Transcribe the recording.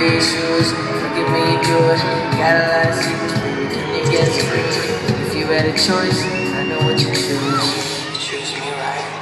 be shoes. Look me, do it. Got a lot of secrets, baby. Can you get free? If you had a choice, I know what you choose. Choose me right.